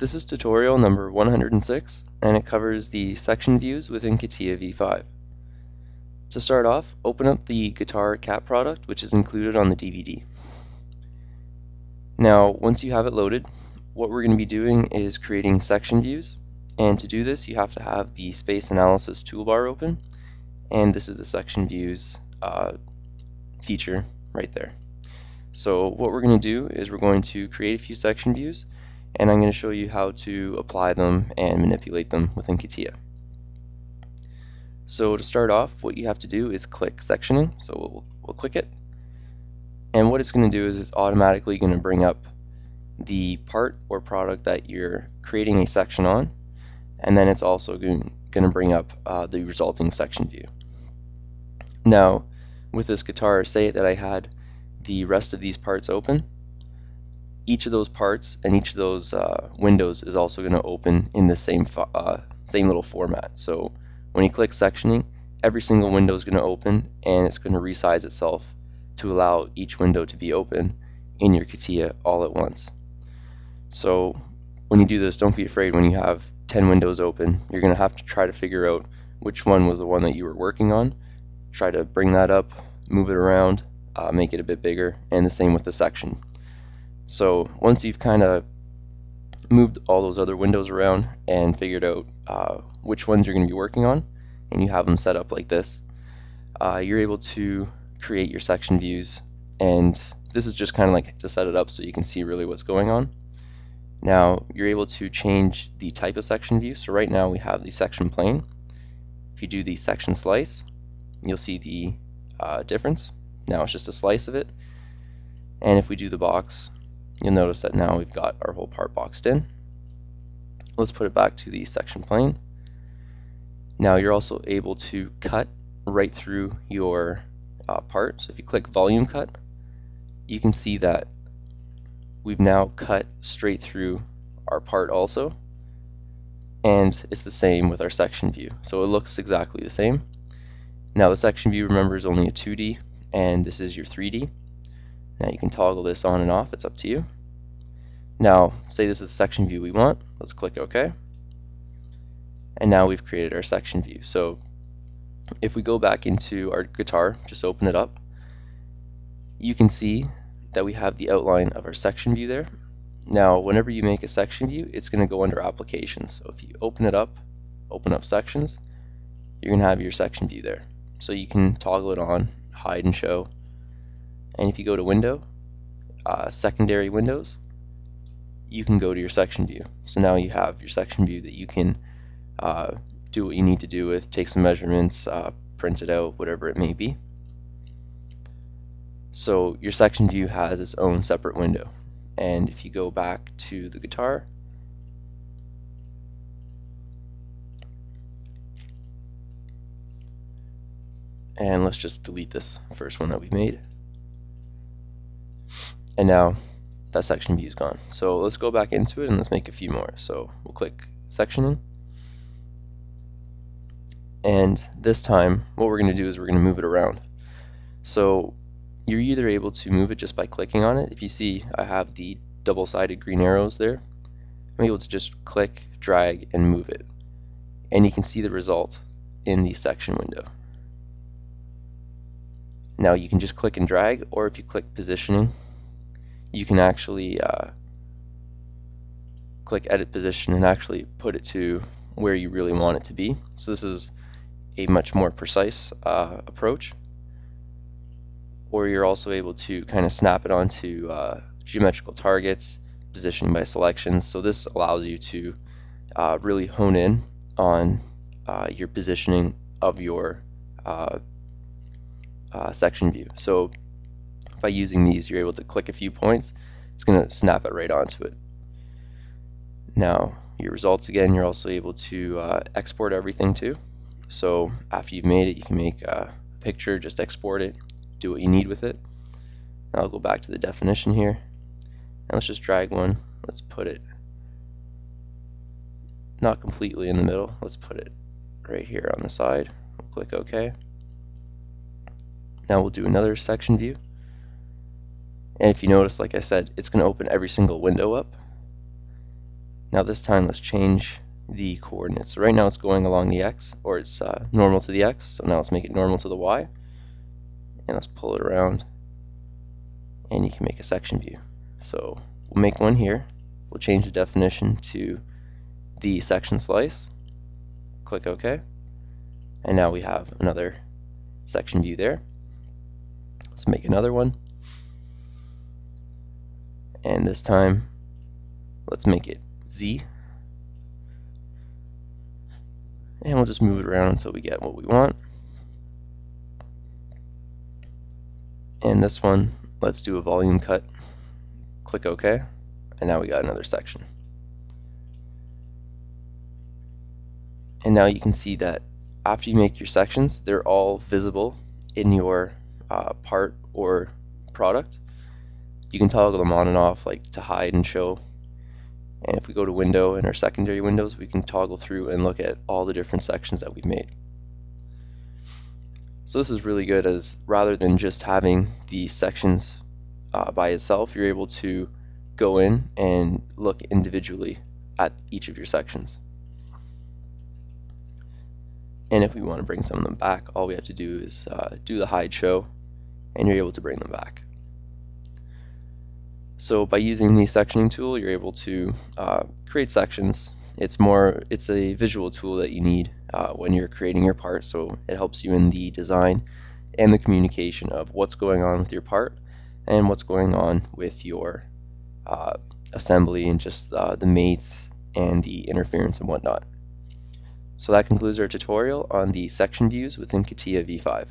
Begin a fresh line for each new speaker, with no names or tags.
This is tutorial number 106 and it covers the section views within CATIA V5. To start off, open up the guitar CATProduct which is included on the DVD. Now once you have it loaded, what we're going to be doing is creating section views and to do this you have to have the space analysis toolbar open and this is the section views uh, feature right there. So what we're going to do is we're going to create a few section views and I'm going to show you how to apply them and manipulate them within CATIA. So to start off, what you have to do is click sectioning. So we'll, we'll click it. And what it's going to do is it's automatically going to bring up the part or product that you're creating a section on. And then it's also going, to bring up uh, the resulting section view. Now, with this guitar, say that I had the rest of these parts open each of those parts and each of those uh, windows is also going to open in the same uh, same little format. So when you click sectioning, every single window is going to open and it's going to resize itself to allow each window to be open in your CATIA all at once. So when you do this, don't be afraid when you have 10 windows open. You're going to have to try to figure out which one was the one that you were working on. Try to bring that up, move it around, uh, make it a bit bigger, and the same with the section. So once you've kind of moved all those other windows around and figured out uh, which ones you're going to be working on, and you have them set up like this, uh, you're able to create your section views. And this is just kind of like to set it up so you can see really what's going on. Now you're able to change the type of section view. So right now we have the section plane. If you do the section slice, you'll see the uh, difference. Now it's just a slice of it. And if we do the box, You'll notice that now we've got our whole part boxed in. Let's put it back to the section plane. Now you're also able to cut right through your uh, part. So if you click volume cut, you can see that we've now cut straight through our part also. And it's the same with our section view. So it looks exactly the same. Now the section view, remember, is only a 2D, and this is your 3D. Now you can toggle this on and off, it's up to you. Now, say this is a section view we want, let's click OK. And now we've created our section view. So if we go back into our guitar, just open it up, you can see that we have the outline of our section view there. Now, whenever you make a section view, it's going to go under applications. So if you open it up, open up sections, you're going to have your section view there. So you can toggle it on, hide and show, and if you go to window, uh, secondary windows, you can go to your section view. So now you have your section view that you can uh, do what you need to do with, take some measurements, uh, print it out, whatever it may be. So your section view has its own separate window. And if you go back to the guitar, and let's just delete this first one that we made and now that section view is gone. So let's go back into it and let's make a few more. So we'll click sectioning. And this time, what we're going to do is we're going to move it around. So you're either able to move it just by clicking on it. If you see, I have the double-sided green arrows there. I'm able to just click, drag, and move it. And you can see the result in the section window. Now you can just click and drag, or if you click positioning, you can actually uh, click edit position and actually put it to where you really want it to be. So this is a much more precise uh, approach. Or you're also able to kind of snap it onto uh, geometrical targets, positioning by selections. So this allows you to uh, really hone in on uh, your positioning of your uh, section view. So by using these, you're able to click a few points. It's going to snap it right onto it. Now, your results again, you're also able to uh, export everything too. So after you've made it, you can make a picture, just export it, do what you need with it. Now I'll go back to the definition here. And let's just drag one. Let's put it not completely in the middle. Let's put it right here on the side. We'll click OK. Now we'll do another section view. And if you notice, like I said, it's going to open every single window up. Now this time let's change the coordinates. So right now it's going along the x, or it's uh, normal to the x, so now let's make it normal to the y. And let's pull it around, and you can make a section view. So we'll make one here. We'll change the definition to the section slice. Click OK. And now we have another section view there. Let's make another one. And this time, let's make it Z. And we'll just move it around until we get what we want. And this one, let's do a volume cut. Click OK. And now we got another section. And now you can see that after you make your sections, they're all visible in your uh, part or product. You can toggle them on and off like to hide and show. And if we go to window in our secondary windows, we can toggle through and look at all the different sections that we've made. So this is really good as rather than just having the sections uh, by itself, you're able to go in and look individually at each of your sections. And if we want to bring some of them back, all we have to do is uh, do the hide show, and you're able to bring them back. So by using the sectioning tool, you're able to uh, create sections. It's more, it's a visual tool that you need uh, when you're creating your part, so it helps you in the design and the communication of what's going on with your part and what's going on with your uh, assembly and just uh, the mates and the interference and whatnot. So that concludes our tutorial on the section views within CATIA V5.